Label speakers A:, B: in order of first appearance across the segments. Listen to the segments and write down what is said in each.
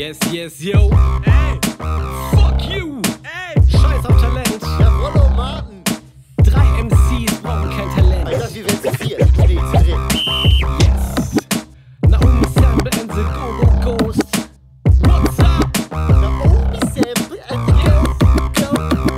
A: Yes, yes, yo.
B: Ey,
A: Fuck you.
B: ey,
A: Scheiß auf Talent.
C: Jawollo, Martin.
A: Drei MCs brauchen kein Talent.
C: Alter, wie wenn sie vier steht drin.
A: Yes. Naomi Sample and the Ghost. What's up?
C: Naomi Sample and the Go, Go,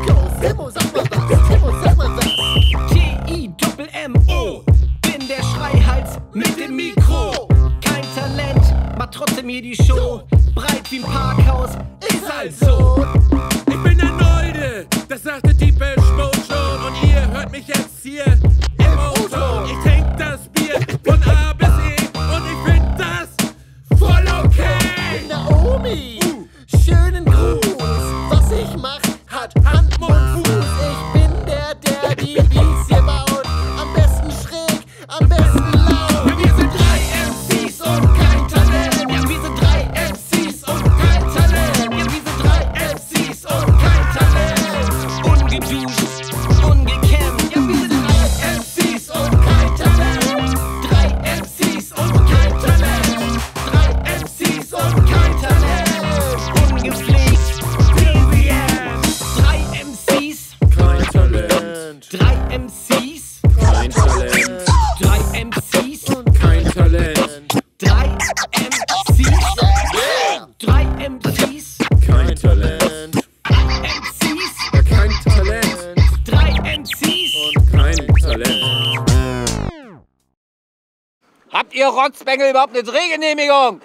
C: Go. Timo, sag mal was. Timo, sag mal was.
A: T-I-Doppel-M-O. Bin der Schreihals mit dem Mikro. Kein Talent, macht trotzdem hier die Show. Breit wie ein Parkhaus, ist halt so.
B: ich bin der Neude, das sagte die Mode schon. Und ihr hört mich jetzt hier im Auto. Ich trink das Bier von A bis E und ich find das voll okay.
C: Naomi, schönen Gruß. Was ich mach, hat Hand,
A: MCs, kein Talent, drei MCs. kein Talent, Drei MCs. Drei MCs. kein Talent, MCs. kein Talent, Drei MCs. kein Talent.
D: Habt ihr Rotzbengel überhaupt eine Drehgenehmigung?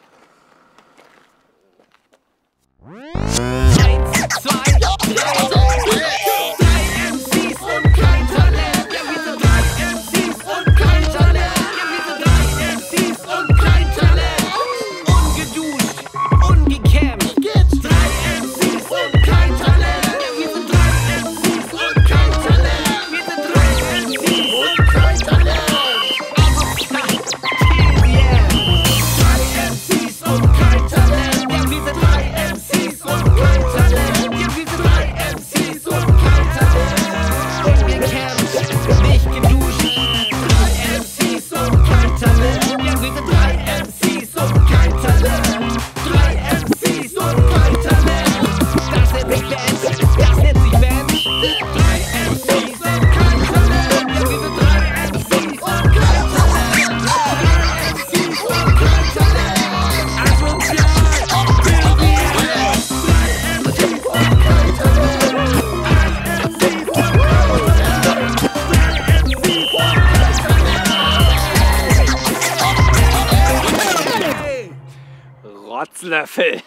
D: Rotzlöffel.